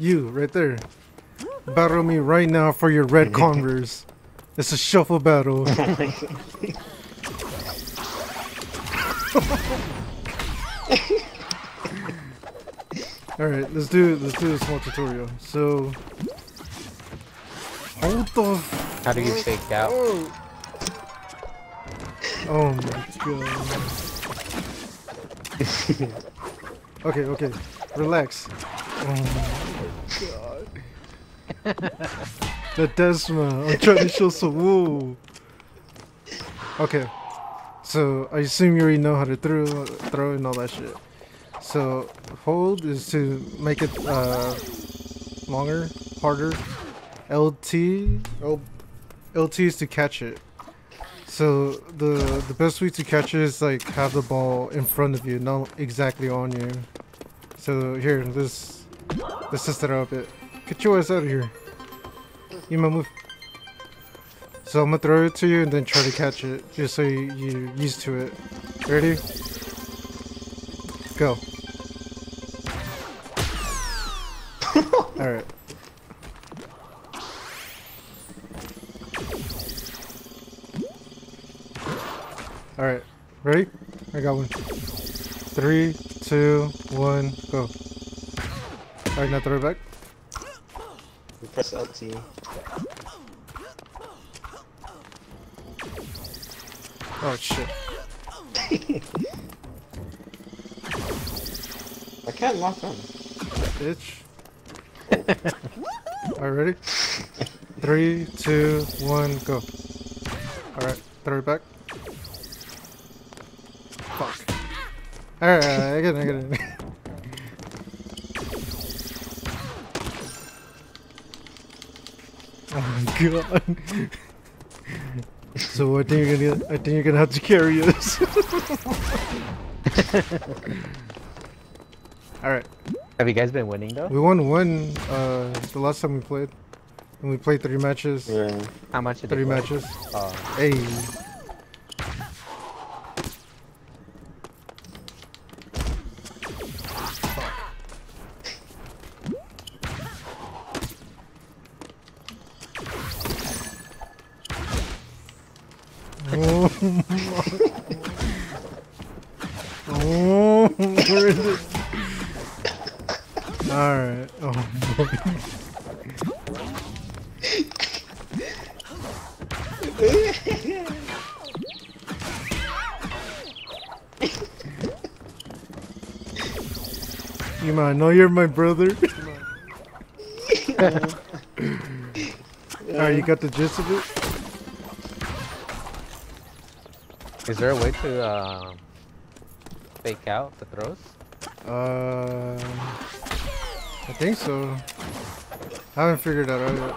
You, right there. Battle me right now for your red Converse. It's a shuffle battle. Alright, let's do let's do a small tutorial. So hold the How do you fake out? Oh my god. okay, okay. Relax. Oh god. the Desma. I'm trying to show some woo. Okay. So I assume you already know how to throw throw and all that shit. So hold is to make it uh longer, harder. LT L, LT is to catch it. So the the best way to catch it is like have the ball in front of you, not exactly on you. So here, this it out a bit. Get your ass out of here. You might move. So I'm gonna throw it to you and then try to catch it, just so you, you're used to it. Ready? Go. Alright. Alright, ready? I got one. Three, two, one, go. Alright, now throw it back. You press LT. Oh shit. I can't lock on. Bitch. Alright, ready? Three, two, one, go. Alright, throw it back. Fuck. Alright, I get it, I get it. god. so I think you're gonna I think you're gonna have to carry us. Alright. Have you guys been winning though? We won one uh the last time we played. And we played three matches. Yeah. How much did Three matches. Oh, Hey. Where is it? Alright. Oh boy. You might know you're my brother. Alright, you got the gist of it? is there a way to um, fake out the throws? Uh, I think so. I haven't figured that out yet.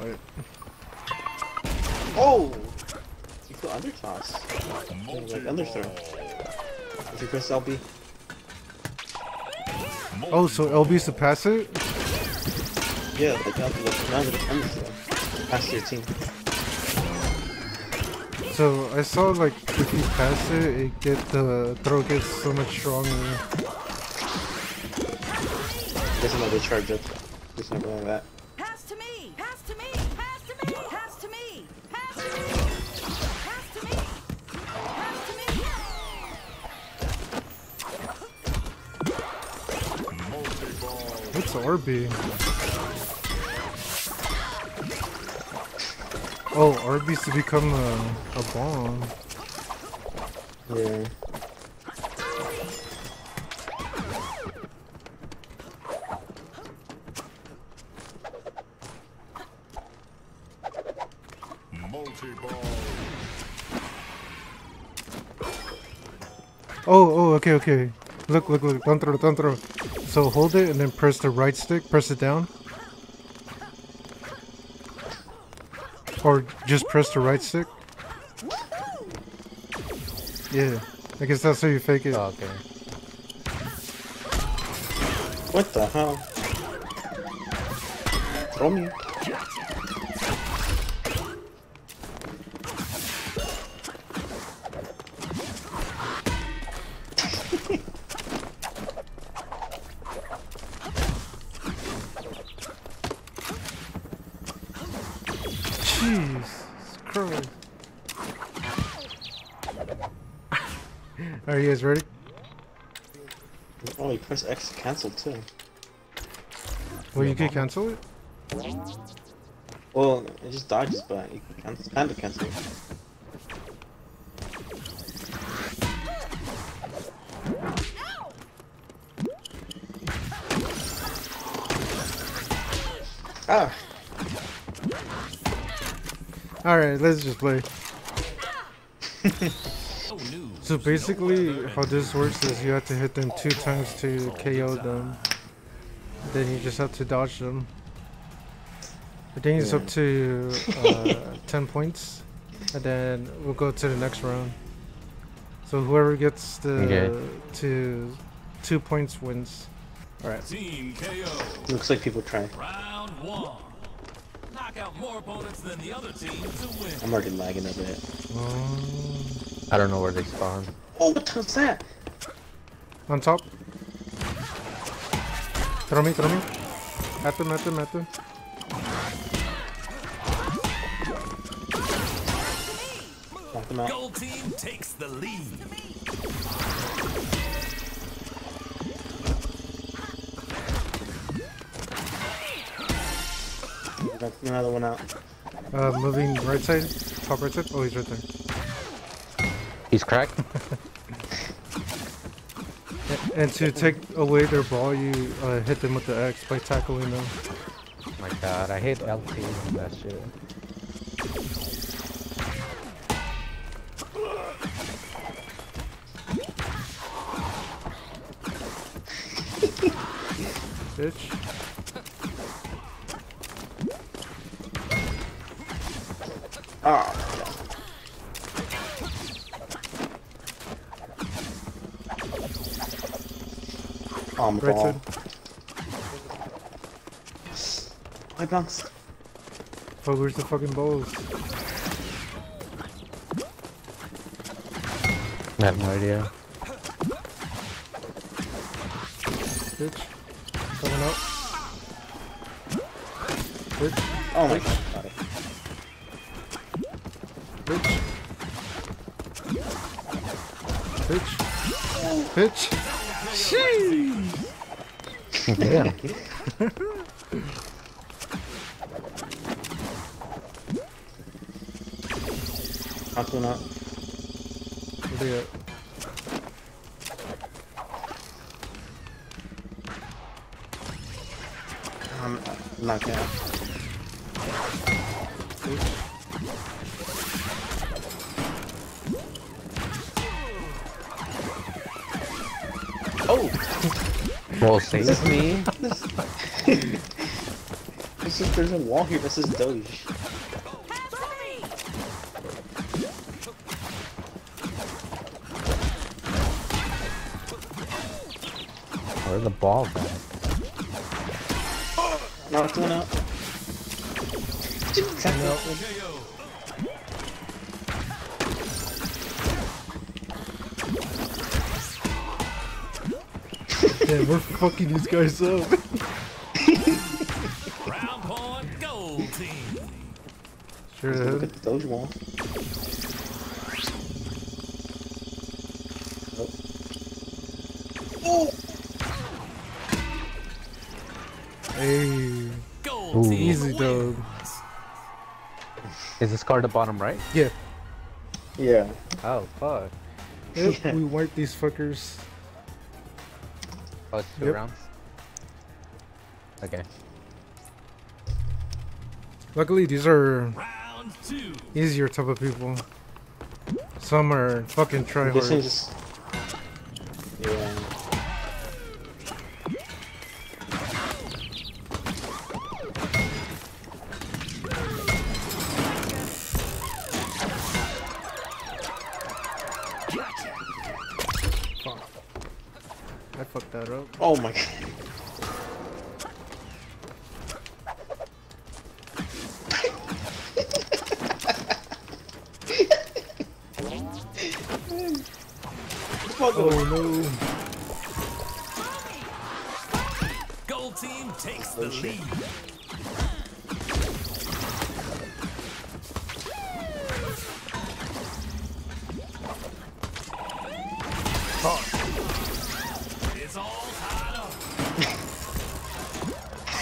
Wait. Oh! You feel under toss. Like under throw. If you press LB. Oh, so LB's to pass it? Yeah, like now the now the under throw. Pass to your team. So I saw like if you pass it, it get the throw gets so much stronger. There's another charge up. There's nothing like that. Pass to me! Pass to me! Pass to me! Pass to me! Pass to me! Pass to me! Pass to me! What's RB? Oh, RB's to become a, a bomb. Yeah. Oh, oh, okay, okay. Look, look, look. Don't throw, don't throw. So hold it and then press the right stick. Press it down. Or just press the right stick. Yeah. I guess that's how you fake it. Oh, okay. What the hell? Throw me. Jeez. Christ. Are you guys ready? Oh, you press X to cancel too. Well, you can cancel it? Well, it just dodges, but you can kind of cancel. it. Ah, Alright, let's just play. so basically, how this works is you have to hit them two times to KO them. Then you just have to dodge them. I think it's up to uh, 10 points. And then we'll go to the next round. So whoever gets the Okay. to two points wins. Alright. Team KO. looks like people try. Round one. Knock out more opponents than the other team to win. I'm already lagging a bit. Um, I don't know where they spawn. Oh, what was that? on top. Throw me, throw me. At them, at them, at them. Knock them out. Gold team takes the lead. Knock another one out. Uh, moving right side, top right side. Oh, he's right there. He's cracked. A- And to take away their ball, you uh, hit them with the X by tackling them. Oh my god, I hate LT that shit. Bitch. Ah, Um, Arm Right ball. side. I bounced. Oh, where's the fucking balls? I have no idea. Bitch. Coming up. Bitch. Oh my god. Got it. Bitch. Bitch. Bitch. Damn. Knock one out. Where they? I'm knocked out. Oh! Well, save me. There's a, there's a wall here that says Doge. Pass to the ball at? Knocked one out. KO. Damn, we're fucking these guys up. Round point, gold team. Straight Look at the Doge wall. Hey. Gold Ooh. Easy, wins. dog. Is this card the bottom right? Yeah. Yeah. Oh, fuck. Yep, Yeah. we wiped these fuckers. Oh, it's two Yep. rounds? Okay. Luckily, these are easier type of people. Some are fucking I'm tryhards. just. Yeah. motherfucker. Oh no. Gold team takes oh, the shit. lead.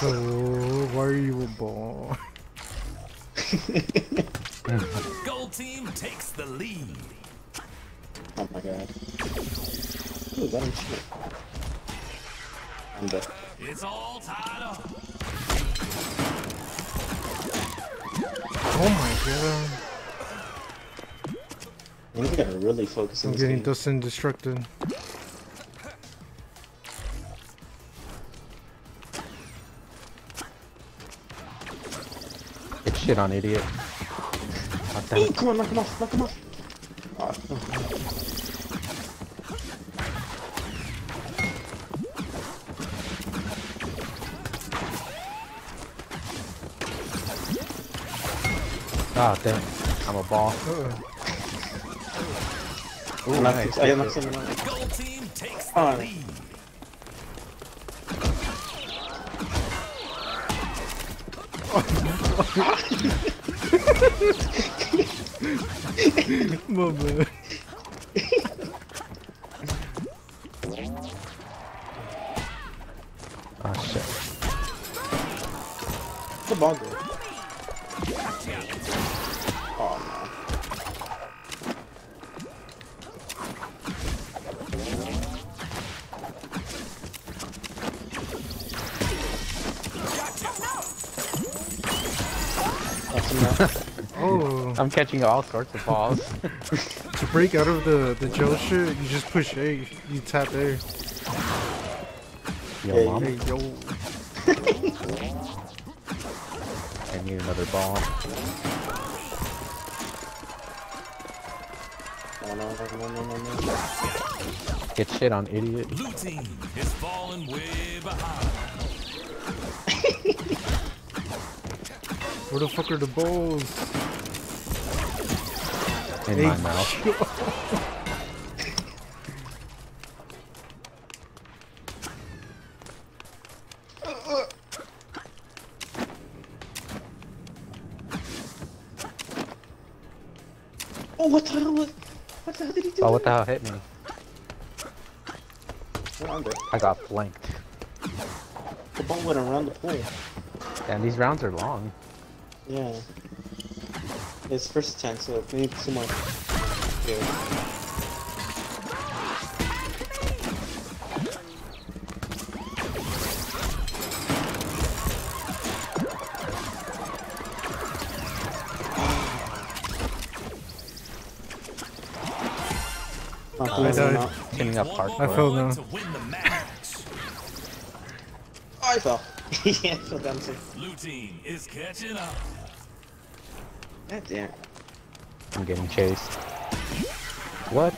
Oh, why are you born? Gold team takes the lead. Oh my god. Ooh, that ain't shit. I'm dead. It's all tied up. Oh my god. I think we gotta really focus on I'm this getting game. dust and destructed. Get shit on, idiot. God damn Ooh, come on, knock him off, knock him off. Ah, damn. I'm a ball. Ooh, I knocked, nice. I knocked someone out. Gold team takes the Oh. lead. My bad. Oh, shit. The ball go. I'm catching all sorts of balls. to break out of the the gel shit, you just push A. You tap A. Yo, Hey, mom. Hey yo. I need another ball. No, no, no, no, no, no, no. Get shit on, idiot. Blue team is falling way behind. Where the fuck are the balls? In Hey, my mouth. Oh, what the hell? What, what the hell did he do? Oh, what the hell hit me? I'm dead. I got flanked. The ball went around the pool. And these rounds are long. Yeah. It's first ten, so we need some Good. Oh, I died. Teaming up One more I fell point now. to win the match. I fell. yeah, I fell down too. Blue team is catching up. God damn. I'm getting chased. What?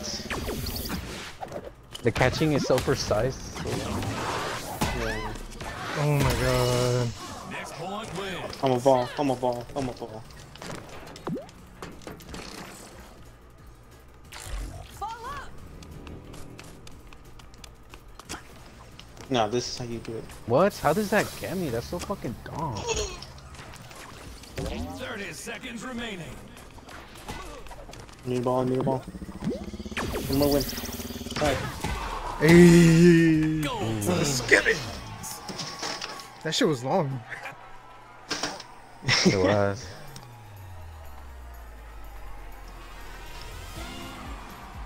The catching is so precise. Yeah. Oh my god. Next point wins. I'm a ball. I'm a ball. I'm a ball. Fall up. No, this is how you do it. What? How does that get me? That's so fucking dumb. 30 seconds remaining. New ball, new ball. One more win. Alright. Hey. Gold Let's get it. That shit was long. It was.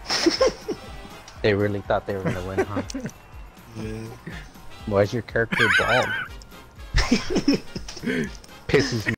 they really thought they were gonna win, huh? Why is your character bald? Pisses me